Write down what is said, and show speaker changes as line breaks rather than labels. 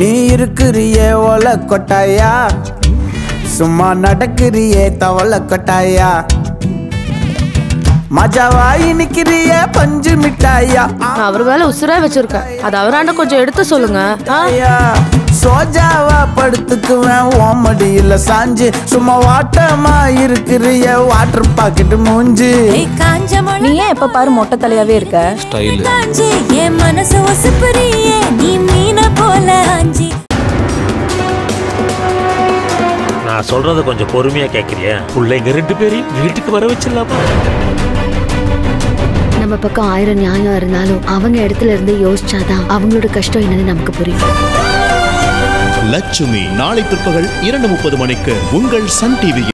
நீ இருக்கிறியே ஓல கொட்டாயா? சும்மா நடக்கிறியே தவள கொட்டாயா? மஜாவாயி நிக்கிறியே பஞ்சு மிட்டாயா?
அவர் வேலை உசுரா வச்சிருக்கேன். அது அவராண்ட கொஞ்சம் எடுத்து சொல்லுங்க.
சோஜாவா படுத்துக்குவேன் ஓமடியில சாஞ்சு. சும்மா வாட்டமா இருக்கிறிய வாட்டர் பாக்கெட் மூஞ்சி.
நீ ஏன் எப்ப பாரு மொட்டை தலையாவே இருக்க?
ஸ்டைலு
காஞ்சி என் மனசு ஒசுப்புறியே
நான் சொல்றத கொஞ்சம் பொறுமையா கேக்குறியா? பிள்ளைங்க ரெண்டு பேரையும் வீட்டுக்கு வர வச்சிடலாமா?
நம்ம பக்கம் ஆயிரம் நியாயம் இருந்தாலும் அவங்க இடத்துல இருந்து யோசிச்சாதான் அவங்களோட கஷ்டம் என்னன்னு நமக்கு புரியும்.
லட்சுமி நாளை பிற்பகல் இரண்டு முப்பது மணிக்கு உங்கள் சன் டிவியில்.